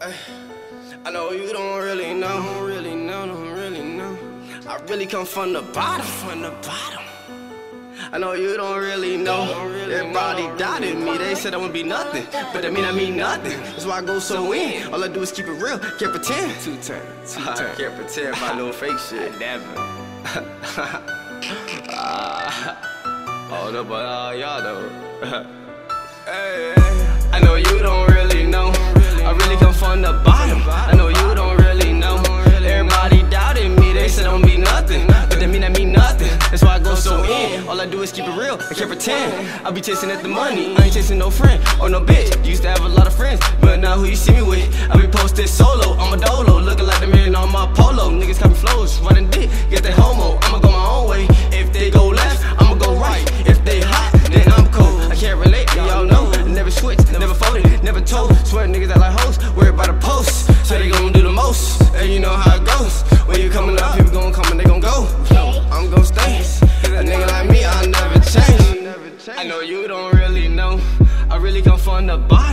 I know you don't really know, don't really know, don't really know. I really come from the bottom, from the bottom. I know you don't really know. Everybody doubted me, they said I wouldn't be nothing. But I mean, I mean nothing. That's why I go so in. All I do is keep it real, can't pretend. Two turn, two I turn. can't pretend by little fake shit. Never. Hold up, but uh, y'all though. Hey, do is keep it real, I can't pretend. I be chasing at the money, I ain't chasing no friend or no bitch. Used to have a lot of friends, but now who you see me with? I be posted solo, I'm a dolo, looking like the man on my polo. Niggas copy flows, running dick, get that homo. I know you don't really know. I really come from the bottom.